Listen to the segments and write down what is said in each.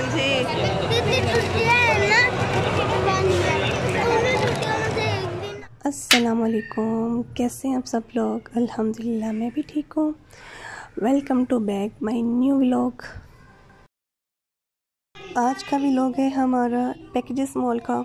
हाँ जी असलकुम कैसे हैं आप सब लोग? अल्हम्दुलिल्लाह मैं भी ठीक हूँ। Welcome to back my new vlog आज का व्लॉग है हमारा पैकेजेस मॉल का।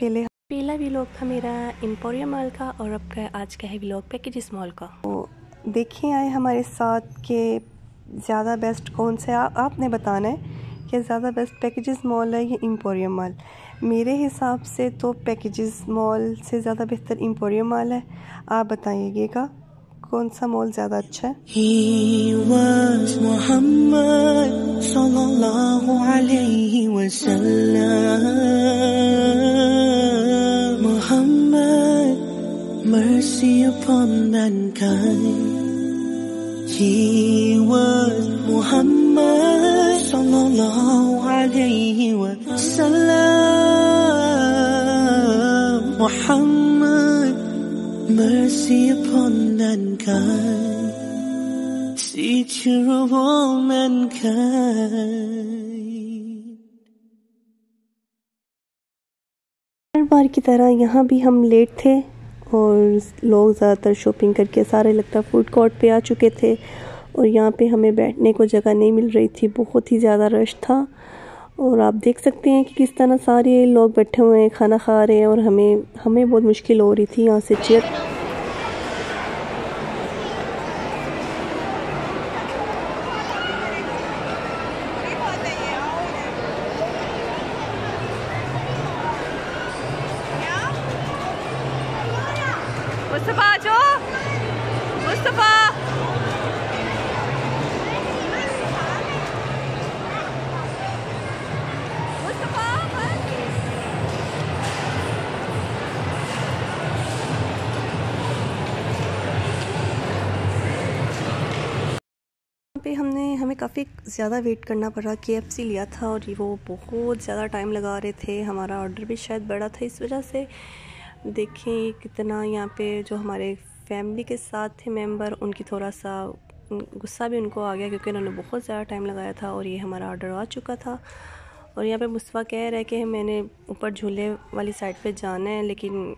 पहले पहला व्लॉग था मेरा एम्पोरिया मॉल का और अब का आज का है व्लॉग पैकेजेस मॉल का। तो देखिए आए हमारे साथ के ज़्यादा बेस्ट कौन से आ, आपने बताना है। या ज़्यादा बेस्ट पैकेजेस मॉल है या इम्पोरियम मॉल मेरे हिसाब से तो पैकेजेस मॉल से ज़्यादा बेहतर एम्पोरियम मॉल है। आप बताइएगा कौन सा मॉल ज़्यादा अच्छा है? He was Muhammad. Alayhi wasallam Muhammad, mercy upon mankind, teacher of all mankind. हर बार की तरह यहाँ भी हम लेट थे और लोग ज़्यादातर शॉपिंग करके सारे लगता फ़ूड कोर्ट पे आ चुके थे और यहाँ पे हमें बैठने को जगह नहीं मिल रही थी बहुत ही ज़्यादा रश था और आप देख सकते हैं कि किस तरह सारे लोग बैठे हुए हैं, खाना खा रहे हैं और हमें हमें बहुत मुश्किल हो रही थी यहाँ से चेयर मुस्तफ़ा जो मुस्तफ़ा। पे हमने, हमें काफ़ी ज़्यादा वेट करना पड़ा। के लिया था और वो बहुत ज़्यादा टाइम लगा रहे थे। हमारा ऑर्डर भी शायद बड़ा था। इस वजह से देखें कितना यहाँ पे जो हमारे फैमिली के साथ थे मेंबर उनकी थोड़ा सा गुस्सा भी उनको आ गया क्योंकि उन्होंने बहुत ज़्यादा टाइम लगाया था और ये हमारा ऑर्डर आ चुका था। और यहाँ पे मुस्तफ़ा कह रहा है कि मैंने ऊपर झूले वाली साइड पे जाना है, लेकिन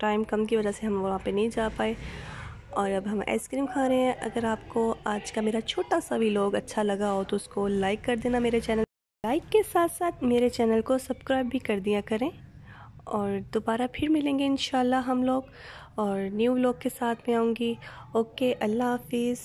टाइम कम की वजह से हम वहाँ पे नहीं जा पाए। और अब हम आइसक्रीम खा रहे हैं। अगर आपको आज का मेरा छोटा सा भी लोग अच्छा लगा हो तो उसको लाइक कर देना मेरे चैनल लाइक के साथ साथ मेरे चैनल को सब्सक्राइब भी कर दिया करें। और दोबारा फिर मिलेंगे इन हम लोग। और न्यू व्लॉग के साथ में आऊँगी। ओके अल्लाह हाफिज़।